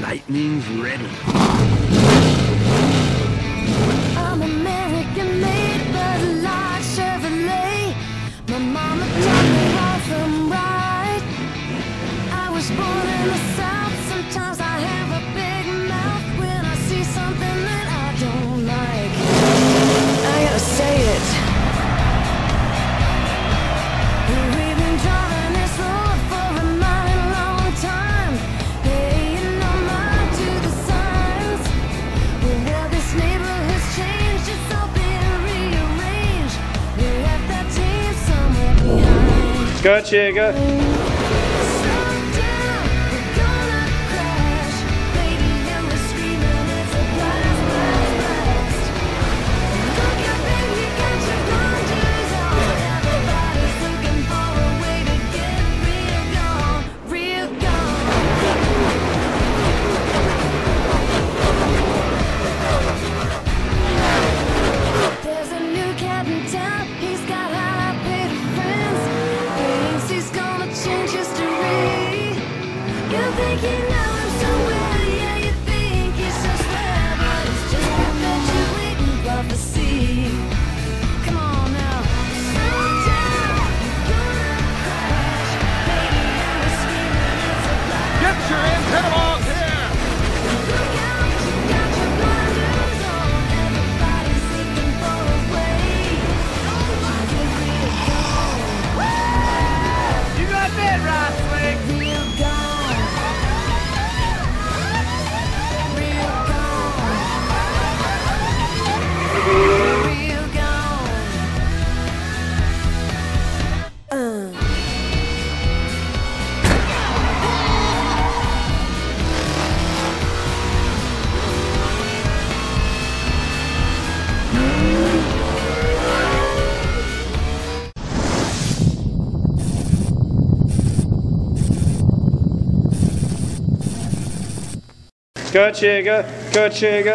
Lightning's ready. Go, Chiga. Go, Chiga. Go, Chiga.